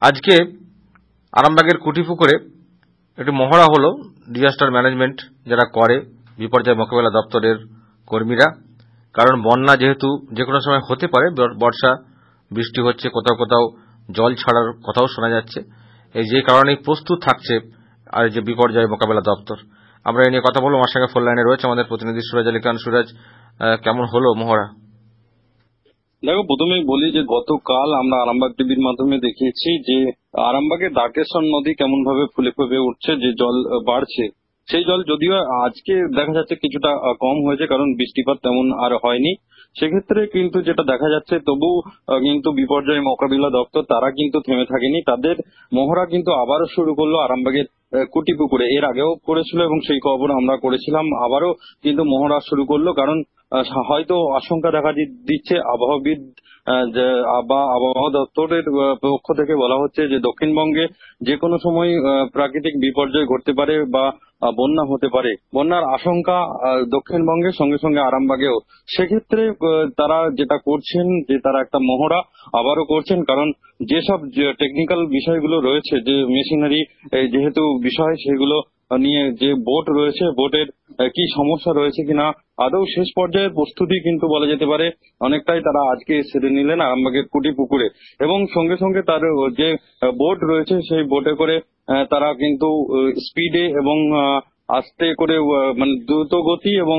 আজকে আরামবাগের কুটিপুকুরে একটি মহড়া হলো ডিজাস্টার ম্যানেজমেন্ট যারা করে, বিপর্যয় মোকাবেলা দপ্তরের কর্মীরা। কারণ বন্যা যেহেতু যে কোনো সময় হতে পারে বর্ষা, বৃষ্টি হচ্ছে, কোথাও কোথাও জল ছাড়ার কথাও শোনা যাচ্ছে। এই যে কারণেই প্রস্তুত থাকছে আর যে বিপর্যয় মোকাবেলা দপ্তর। আমরা এই নিয়ে কথা বলব। আমার সঙ্গে ফোন লাইনে রয়েছে আমাদের প্রতিনিধি সুরাজ আলী খান। সুরাজ কেমন হলো মহড়া? দেখো প্রথমেই বলি যে গতকাল আমরা আরামবাগ টিভির মাধ্যমে দেখিয়েছি যে আরামবাগের ডাকেশ্বর নদী কেমন ভাবে ফুলে ফেপে উঠছে যে জল বাড়ছে। সেই জল যদিও আজকে দেখা যাচ্ছে কিছুটা কম হয়েছে কারণ বৃষ্টিপাত তেমন আর হয়নি। সেক্ষেত্রে কিন্তু যেটা দেখা যাচ্ছে তবু কিন্তু বিপর্যয় মোকাবিলা দপ্তর তারা কিন্তু থেমে থাকেনি। তাদের মহড়া কিন্তু আবারও শুরু করল আরামবাগের আহ, কুটিপুকুরে। এর আগেও করেছিল এবং সেই খবর আমরা করেছিলাম। আবারও কিন্তু মহড়া শুরু করল কারণ হয়তো আশঙ্কা দেখা দিচ্ছে আবহাওয়াবিদ বা আবহাওয়া দপ্তরের পক্ষ থেকে বলা হচ্ছে যে দক্ষিণবঙ্গে যে কোনো সময় প্রাকৃতিক বিপর্যয় ঘটতে পারে বা বন্যা হতে পারে। বন্যার আশঙ্কা দক্ষিণবঙ্গের সঙ্গে সঙ্গে আরামবাগেও। সেক্ষেত্রে তারা যেটা করছেন, যে তারা একটা মহড়া আবারও করছেন, কারণ যেসব টেকনিক্যাল বিষয়গুলো রয়েছে, যে মেশিনারি যেহেতু বিষয়, সেগুলো নিয়ে যে বোট রয়েছে বোটের কি সমস্যা রয়েছে কিনা, আদৌ শেষ পর্যায়ের প্রস্তুতি কিন্তু বলা যেতে পারে, অনেকটাই তারা আজকে সেরে নিলেন আরামবাগের কুটি পুকুরে এবং সঙ্গে সঙ্গে তার যে বোট রয়েছে, সেই বোটে করে তারা কিন্তু স্পিডে এবং আস্তে করে মানে দ্রুত গতি এবং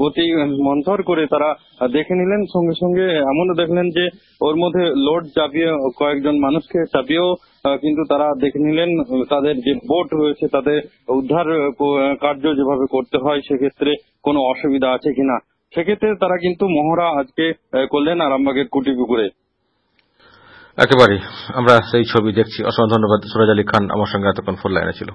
গতি মন্থর করে তারা দেখে নিলেন, সঙ্গে সঙ্গে এমনও দেখলেন যে ওর মধ্যে লোড চাপিয়ে কয়েকজন মানুষকে চাপিয়েও কিন্তু তারা দেখে নিলেন, তাদের যে বোট রয়েছে, তাদের উদ্ধার কার্য যেভাবে করতে হয়, সেক্ষেত্রে কোনো অসুবিধা আছে কিনা? সেক্ষেত্রে তারা কিন্তু মহড়া আজকে করলেন আরামবাগের কুটি পুকুরে একেবারে আমরা সেই ছবি দেখছি। অসংখ্য ধন্যবাদ। সুরাজ আলী খান আমার সঙ্গে এতক্ষণ ফোন লাইনে ছিল।